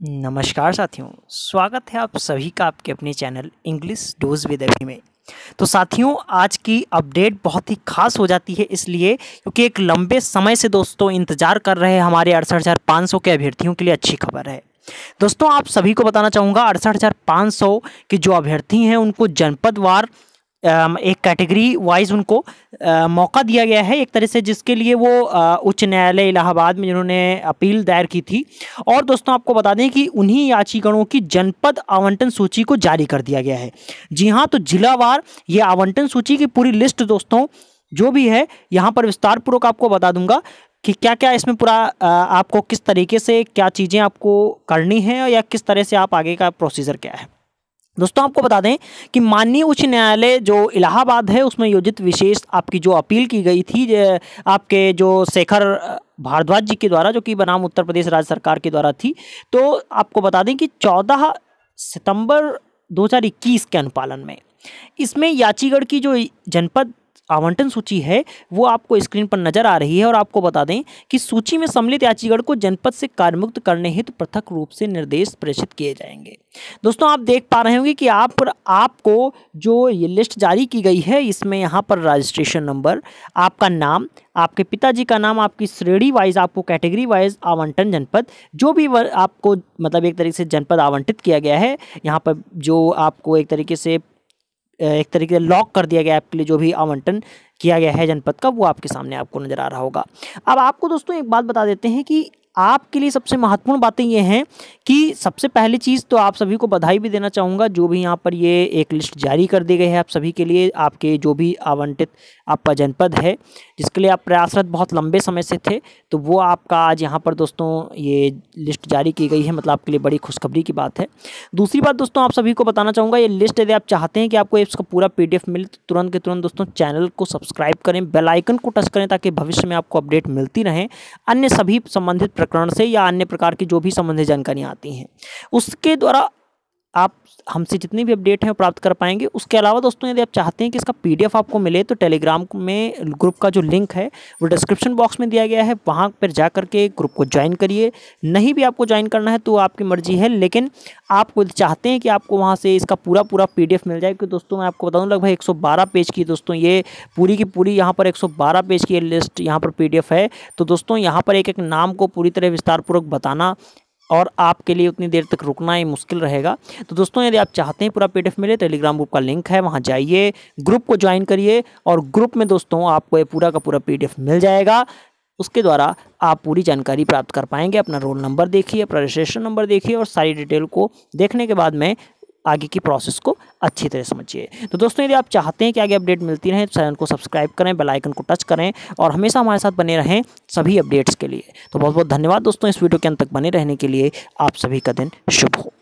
नमस्कार साथियों, स्वागत है आप सभी का आपके अपने चैनल इंग्लिश डोज विद अभी में। तो साथियों, आज की अपडेट बहुत ही खास हो जाती है इसलिए क्योंकि एक लंबे समय से दोस्तों इंतज़ार कर रहे हमारे अड़सठ हज़ार पाँच सौ के अभ्यर्थियों के लिए अच्छी खबर है। दोस्तों, आप सभी को बताना चाहूँगा अड़सठ हज़ार पाँच सौ के जो अभ्यर्थी हैं, उनको जनपदवार एक कैटेगरी वाइज उनको मौका दिया गया है एक तरह से जिसके लिए वो उच्च न्यायालय इलाहाबाद में जिन्होंने अपील दायर की थी। और दोस्तों आपको बता दें कि उन्हीं याचिकाओं की जनपद आवंटन सूची को जारी कर दिया गया है। जी हाँ तो जिलावार, ये आवंटन सूची की पूरी लिस्ट दोस्तों, जो भी है, यहाँ पर विस्तार पूर्वक आपको बता दूँगा कि क्या क्या इसमें पूरा आपको किस तरीके से क्या चीज़ें आपको करनी है या किस तरह से आप आगे का प्रोसीजर क्या है। दोस्तों, आपको बता दें कि माननीय उच्च न्यायालय जो इलाहाबाद है, उसमें योजित विशेष आपकी जो अपील की गई थी आपके जो शेखर भारद्वाज जी के द्वारा, जो कि बनाम उत्तर प्रदेश राज्य सरकार के द्वारा थी तो आपको बता दें कि 14 सितंबर 2021 के अनुपालन में, इसमें याचीगढ़ की जो जनपद आवंटन सूची है, वो आपको स्क्रीन पर नज़र आ रही है और आपको बता दें कि सूची में सम्मिलित याचीगढ़ को जनपद से कार्यमुक्त करने हेतु तो पृथक रूप से निर्देश प्रेषित किए जाएँगे। दोस्तों, आप देख पा रहे होंगे कि आप पर, आपको जो ये लिस्ट जारी की गई है, इसमें यहाँ पर रजिस्ट्रेशन नंबर, आपका नाम, आपके पिताजी का नाम, आपकी श्रेणी वाइज, आपको कैटेगरी वाइज आवंटन जनपद, जो भी आपको मतलब एक तरीके से जनपद आवंटित किया गया है, यहाँ पर जो आपको एक तरीके से एक तरीके से लॉक कर दिया गया आपके लिए जो भी आवंटन किया गया है जनपद का, वो आपके सामने आपको नज़र आ रहा होगा। अब आपको दोस्तों एक बात बता देते हैं कि आपके लिए सबसे महत्वपूर्ण बातें ये हैं कि सबसे पहली चीज़ तो आप सभी को बधाई भी देना चाहूँगा। जो भी यहाँ पर ये एक लिस्ट जारी कर दी गई है आप सभी के लिए, आपके जो भी आवंटित, आपका जनपद है, जिसके लिए आप प्रयासरत बहुत लंबे समय से थे तो वो आपका आज यहाँ पर दोस्तों ये लिस्ट जारी की गई है मतलब आपके लिए बड़ी खुशखबरी की बात है। दूसरी बात दोस्तों आप सभी को बताना चाहूँगा, ये लिस्ट यदि आप चाहते हैं कि आपको इसका पूरा पीडीएफ मिले तो तुरंत के तुरंत दोस्तों चैनल को सब्सक्राइब करें बेलाइकन को टच करें, ताकि भविष्य में आपको अपडेट मिलती रहें। अन्य सभी संबंधित प्रकरण से या अन्य प्रकार की जो भी संबंधित जानकारियाँ आती हैं उसके द्वारा आप हमसे जितनी भी अपडेट हैं प्राप्त कर पाएँगे। उसके अलावा दोस्तों, यदि आप चाहते हैं कि इसका पीडीएफ आपको मिले तो टेलीग्राम में ग्रुप का जो लिंक है, वो डिस्क्रिप्शन बॉक्स में दिया गया है। वहाँ पर जा करके ग्रुप को ज्वाइन करिए। नहीं भी आपको ज्वाइन करना है तो आपकी मर्ज़ी है, लेकिन आप चाहते हैं कि आपको वहाँ से इसका पूरा पूरा पीडीएफ मिल जाए, क्योंकि दोस्तों, मैं आपको बताऊँ, लगभग एक सौ बारह पेज की दोस्तों, ये पूरी की पूरी यहाँ पर एक सौ बारह पेज की लिस्ट यहाँ पर पीडीएफ है। तो दोस्तों, यहाँ पर एक एक नाम को पूरी तरह विस्तारपूर्वक बताना और आपके लिए उतनी देर तक रुकना ही मुश्किल रहेगा। तो दोस्तों, यदि आप चाहते हैं पूरा पीडीएफ मिले टेलीग्राम ग्रुप का लिंक है, वहाँ जाइए ग्रुप को ज्वाइन करिए और ग्रुप में दोस्तों आपको ये पूरा का पूरा पीडीएफ मिल जाएगा। उसके द्वारा आप पूरी जानकारी प्राप्त कर पाएँगे, अपना रोल नंबर देखिए, अपना रजिस्ट्रेशन नंबर देखिए और सारी डिटेल को देखने के बाद में आगे की प्रोसेस को अच्छी तरह समझिए। तो दोस्तों, यदि आप चाहते हैं कि आगे अपडेट मिलती रहे तो चैनल को सब्सक्राइब करें बेल आइकन को टच करें और हमेशा हमारे साथ बने रहें सभी अपडेट्स के लिए। तो बहुत बहुत धन्यवाद दोस्तों इस वीडियो के अंत तक बने रहने के लिए। आप सभी का दिन शुभ हो।